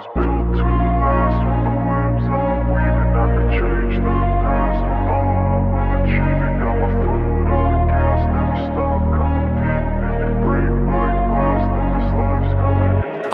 was built to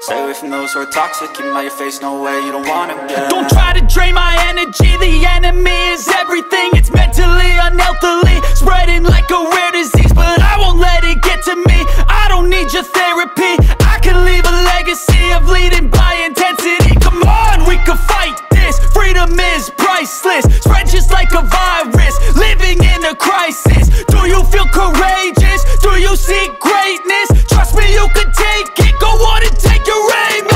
Stay away from those who are toxic. Keep 'em out your face, no way, you don't want 'em, yeah Don't try to drain my energy. The enemy is everything. It's mentally, unhealthily Spreading like a rare disease. But I won't let it get to me. I don't need your therapy. I can leave a legacy Of leading by intensity. Come on, we can fight this. Freedom is priceless. Spread just like a virus. Living in a crisis. Do you feel courageous? Do you seek greatness? Trust me, you can take it. Go on and take your aim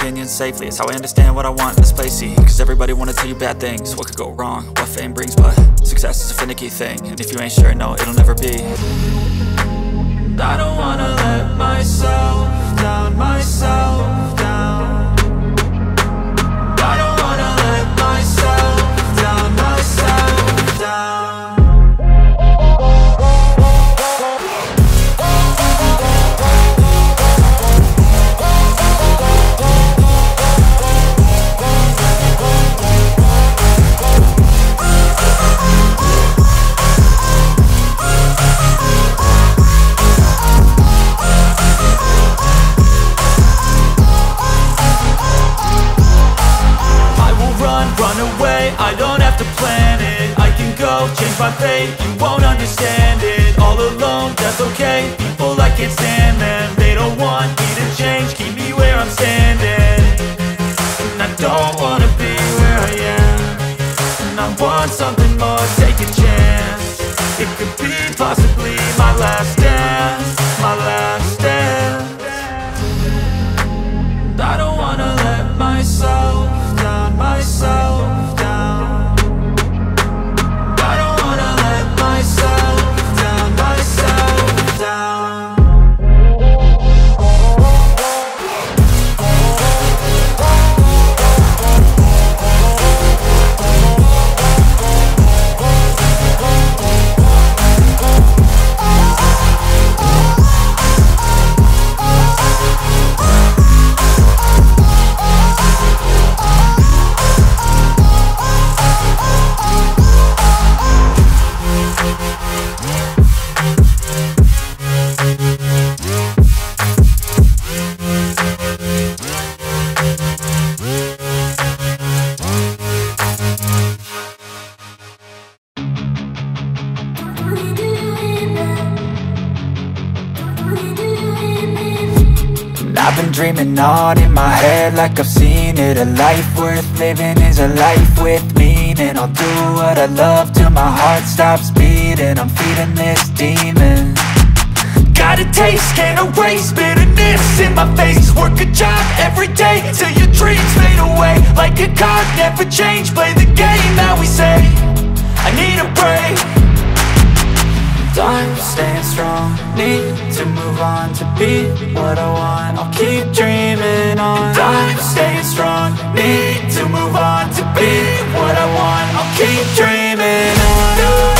opinions safely. It's how I understand what I want in this place. See, cause everybody wanna tell you bad things. What could go wrong, what fame brings, but success is a finicky thing. And if you ain't sure, no, it'll never be. A card, never change, play the game that we say. I need a break. I'm staying strong Need to move on to be what I want. I'll keep dreaming on. I'm staying strong Need to move on to be what I want. I'll keep dreaming on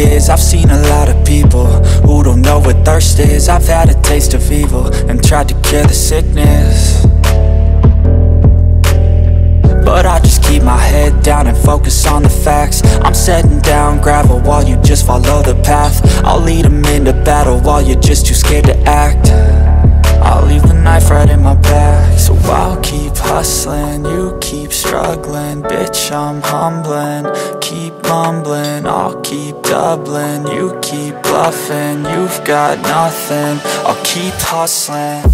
is. I've seen a lot of people who don't know what thirst is. I've had a taste of evil and tried to cure the sickness But I just keep my head down and focus on the facts. I'm setting down gravel while you just follow the path. I'll lead them into battle while you're just too scared to act. I'll leave the knife right in my back So I'll keep hustling, you keep struggling Bitch, I'm humbling, keep mumbling I'll keep doubling, you keep bluffing You've got nothing, I'll keep hustling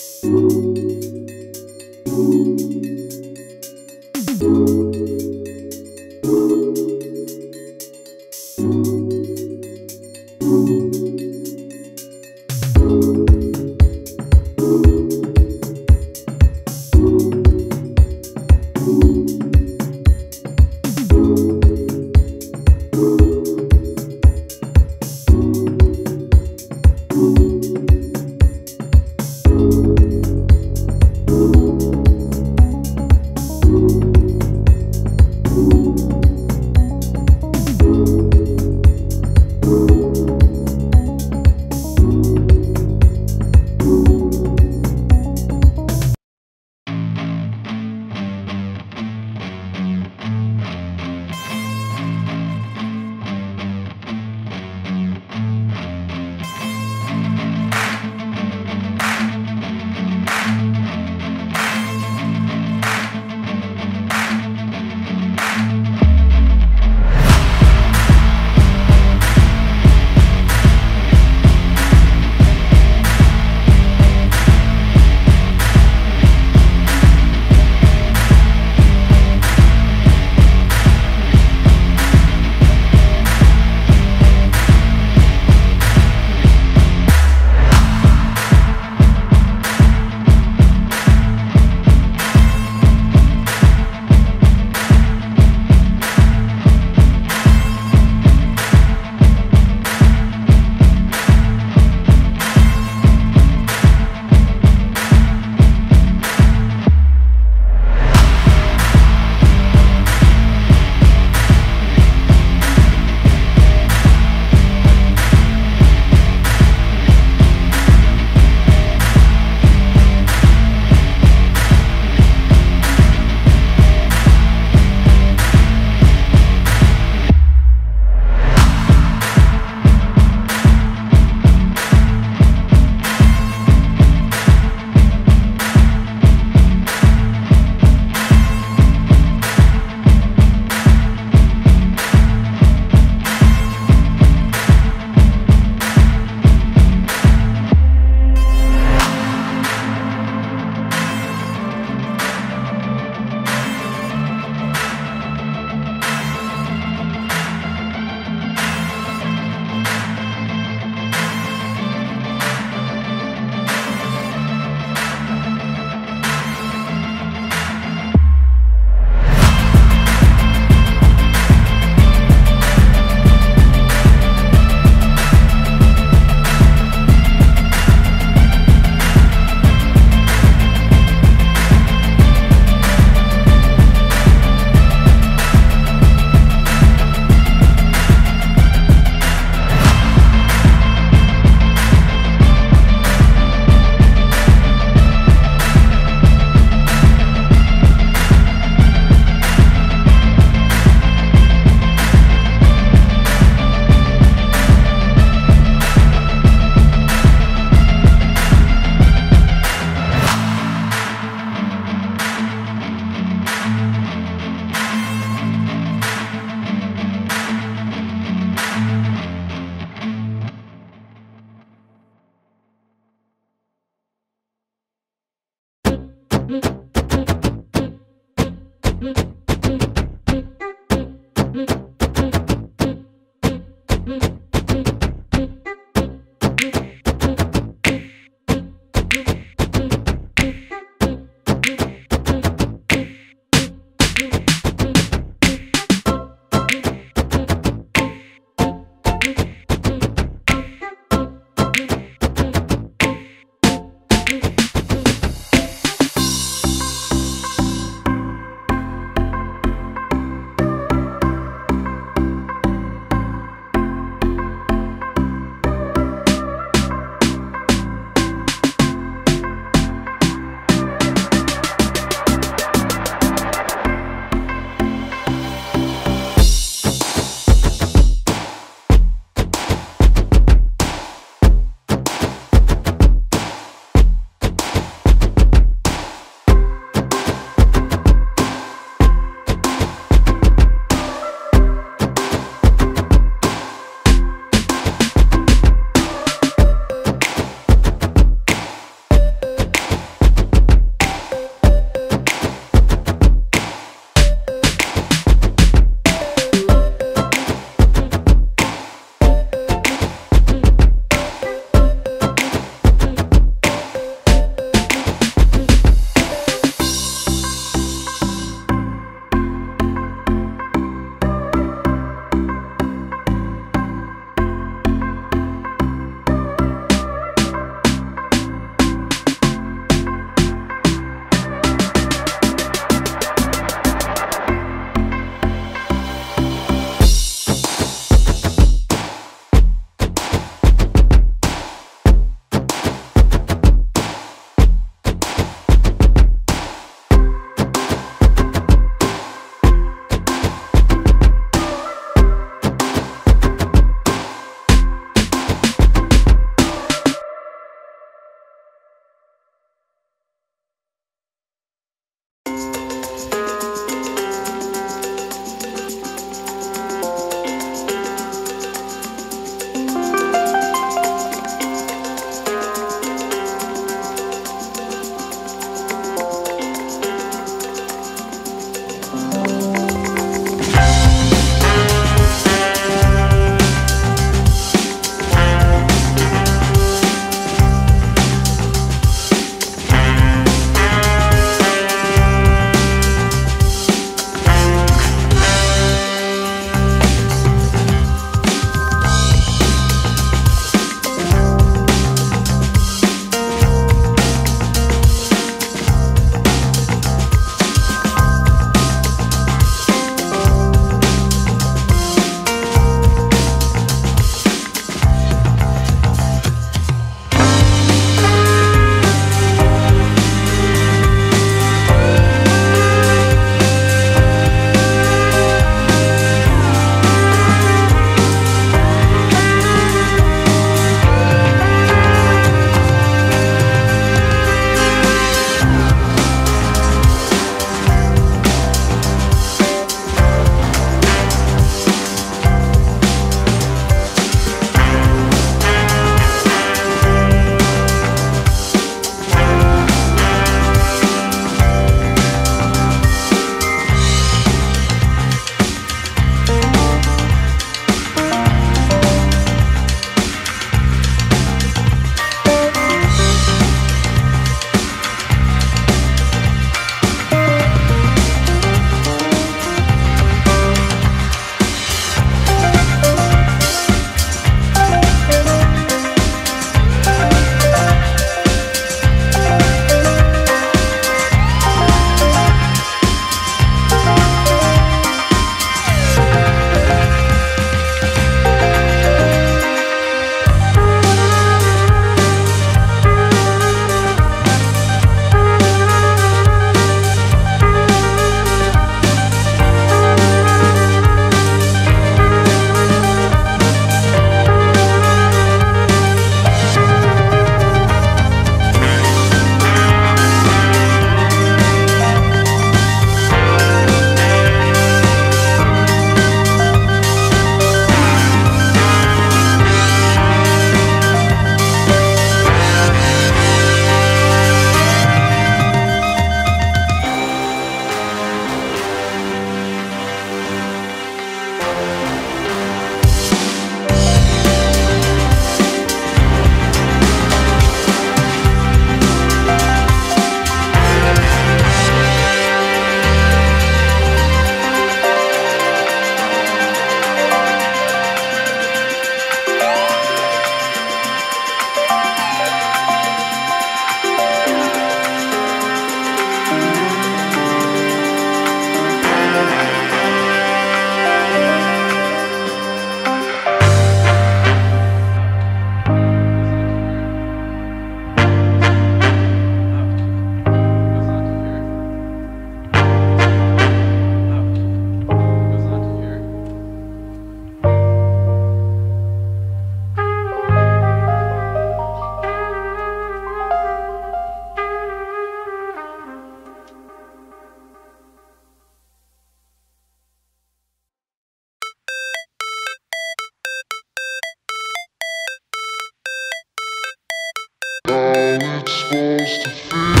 podcast.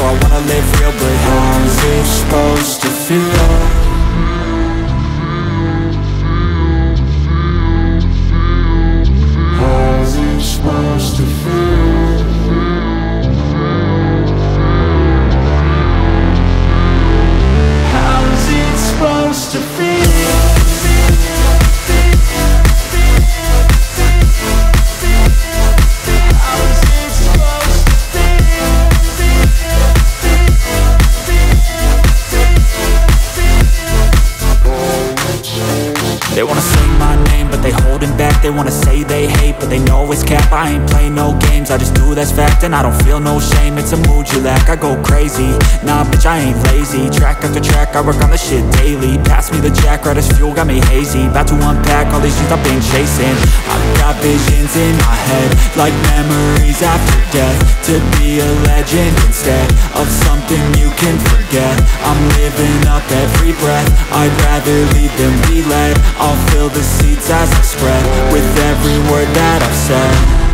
So I wanna live And I don't feel no shame, it's a mood you lack I go crazy, nah bitch I ain't lazy. Track after track, I work on the shit daily. Pass me the jack, right as fuel, got me hazy. About to unpack all these things I've been chasing. I've got visions in my head Like memories after death. To be a legend instead Of something you can forget. I'm living up every breath. I'd rather lead than be led I'll fill the seats as I spread With every word that I've said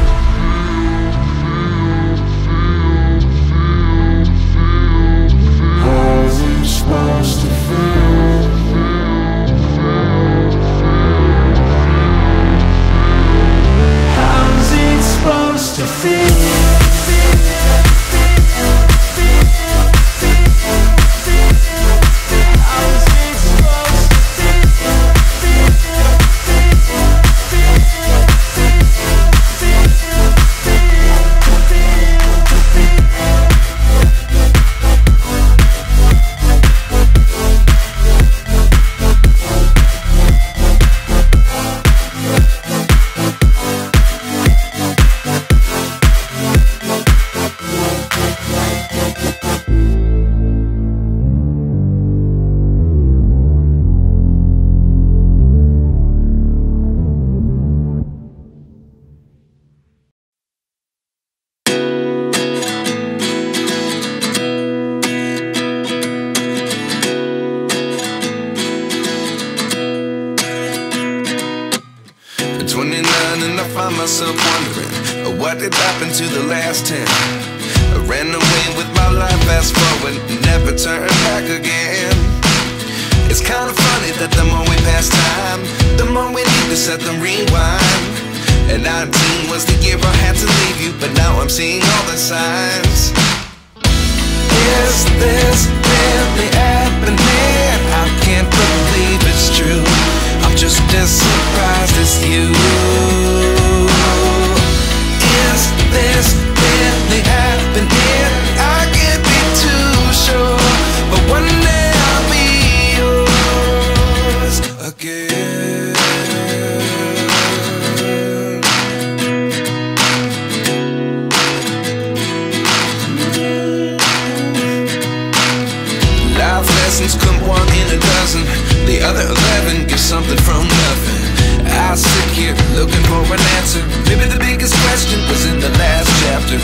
get something from nothing. I sit here looking for an answer. Maybe the biggest question was in the last chapter.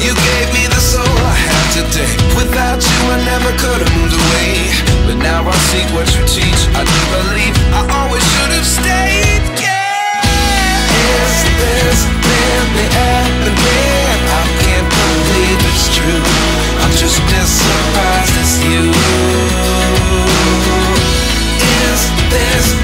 You gave me the soul I have today. Without you, I never could have moved away. But now I see what you teach. I do believe I always should have stayed. Yeah. Is this really happening? I can't believe it's true. I'm just as surprised as you. Is this